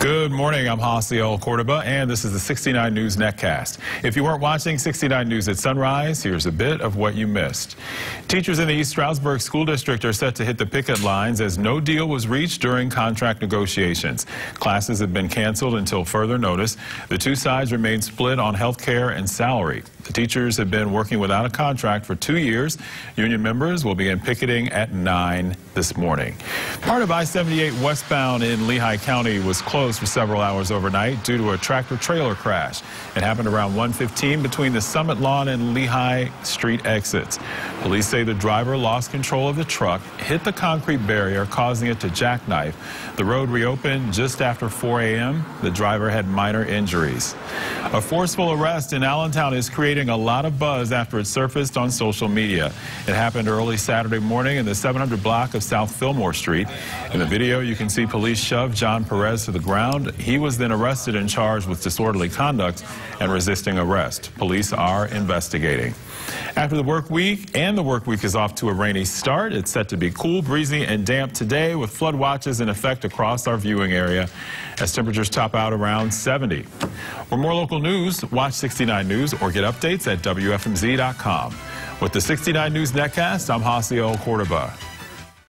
Good morning. I'm Hasiel Cordoba, and this is the 69 News Netcast. If you weren't watching 69 News at sunrise, here's a bit of what you missed. Teachers in the East Stroudsburg School District are set to hit the picket lines as no deal was reached during contract negotiations. Classes have been canceled until further notice. The two sides remain split on health care and salary. The teachers have been working without a contract for two years. Union members will begin picketing at 9 this morning. Part of I-78 westbound in Lehigh County was closed for several hours overnight due to a tractor-trailer crash. It happened around 1:15 between the Summit Lawn and Lehigh Street exits. Police say the driver lost control of the truck, hit the concrete barrier, causing it to jackknife. The road reopened just after 4 a.m. The driver had minor injuries. A forceful arrest in Allentown is creating a lot of buzz after it surfaced on social media. It happened early Saturday morning in the 700 block of South Fillmore Street. In the video, you can see police shove John Perez to the ground. He was then arrested and charged with disorderly conduct and resisting arrest. Police are investigating. After the work week, and the work week is off to a rainy start. It's set to be cool, breezy, and damp today with flood watches in effect across our viewing area as temperatures top out around 70. For more local news, watch 69 News or get updates at WFMZ.com. With the 69 News Netcast, I'm Hasiel Cordoba.